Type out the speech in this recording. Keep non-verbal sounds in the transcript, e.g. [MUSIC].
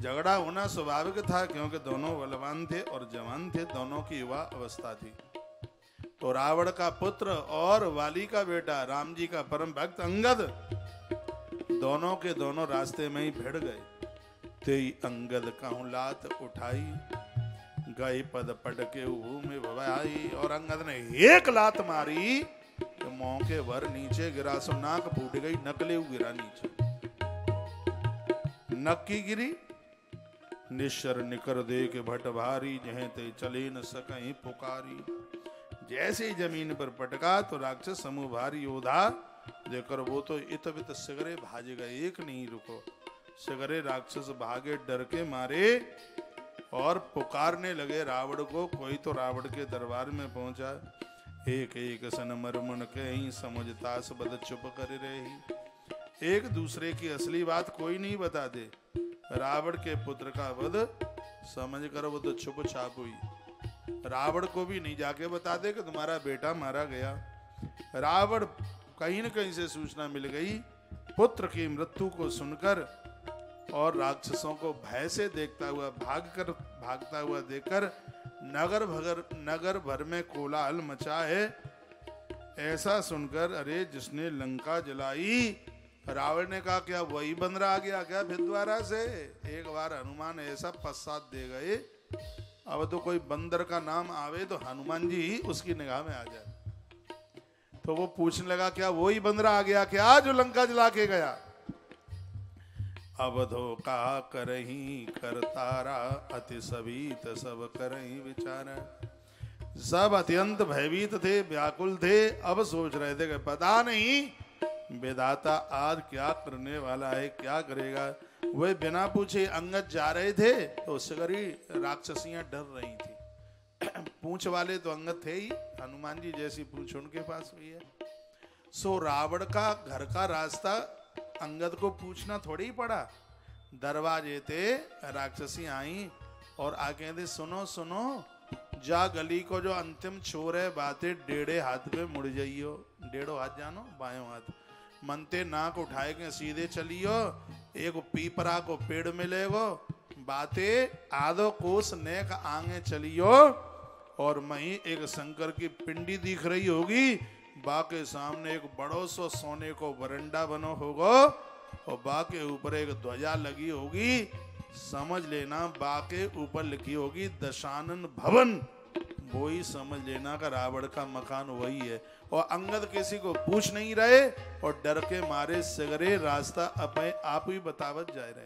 झगड़ा होना स्वाभाविक था क्योंकि दोनों बलवान थे और जवान थे, दोनों की युवा अवस्था थी। तो रावण का पुत्र और वाली का बेटा, राम जी का परम भक्त अंगद, दोनों के दोनों रास्ते में ही भिड़ गए। ते अंगद कहूँ लात उठाई, गए पद पट के में भवाई, और अंगद ने एक लात मारी कि मौके भर नीचे गिरा, सो नाक फूट गई, नकले गिरा नीचे। नक्की गिरी निश्चर निकर दे के भट भारी जहे ते चले न सकई पुकारी। जैसे ज़मीन पर पटका तो राक्षस समूह भारी योधा देकर वो तो इत वित सगरे भाज गए, एक नहीं रुको। सगरे राक्षस भागे डर के मारे और पुकारने लगे रावण को, कोई तो रावण के दरबार में पहुँचा। एक एक सन मरमन के ही समझता बद चुप कर रही। एक दूसरे की असली बात कोई नहीं बता दे। रावण के पुत्र का वध समझ कर वो तो छुप छाप हुई। रावण को भी नहीं जाके बता दे कि तुम्हारा बेटा मारा गया। रावण कहीं न कहीं से सूचना मिल गई, पुत्र की मृत्यु को सुनकर और राक्षसों को भय से देखता हुआ भाग कर भागता हुआ देखकर नगर भगर, नगर भर में कोलाहल मचा है। ऐसा सुनकर, अरे जिसने लंका जलाई रावण ने कहा, क्या वही बंदरा आ गया क्या भिद्वारा से? एक बार हनुमान ऐसा पश्चात दे गए, अब तो कोई बंदर का नाम आवे तो हनुमान जी ही उसकी निगाह में आ जाए। तो वो पूछने लगा, क्या वही बंदरा आ गया क्या जो लंका जला के गया? अब अवधो का करही करतारा अति सभीत सब करही विचार। सब अत्यंत भयभीत थे, व्याकुल थे, अब सोच रहे थे कि पता नहीं वेदाता आज क्या करने वाला है, क्या करेगा? वे बिना पूछे अंगद जा रहे थे तो सगरी राक्षसियाँ डर रही थी। [CLEARS THROAT] पूछ वाले तो अंगद थे ही, हनुमान जी जैसी पूछ उनके पास हुई है। सो रावण का घर का रास्ता अंगद को पूछना थोड़ी ही पड़ा। दरवाजे थे राक्षसी आई और आगे थे सुनो सुनो, जा गली को जो अंतिम छोर है, बातें डेढ़े हाथ पे मुड़ जाइयो। डेढ़ो हाथ जानो बायो हाथ। मनते नाक उठाए के सीधे चलियो, एक पीपरा को पेड़ मिलेगो बातें आधो कोस नेक आगे चलियो, और मही एक शंकर की पिंडी दिख रही होगी बा के सामने एक बड़ो सो सोने को बरंडा बनो होगा, और बा के ऊपर एक ध्वजा लगी होगी, समझ लेना बा के ऊपर लिखी होगी, दशानन भवन। वही समझ लेना का रावण का मकान वही है। और अंगद किसी को पूछ नहीं रहे और डर के मारे सगरे रास्ता अपने आप ही बतावत जा रहे।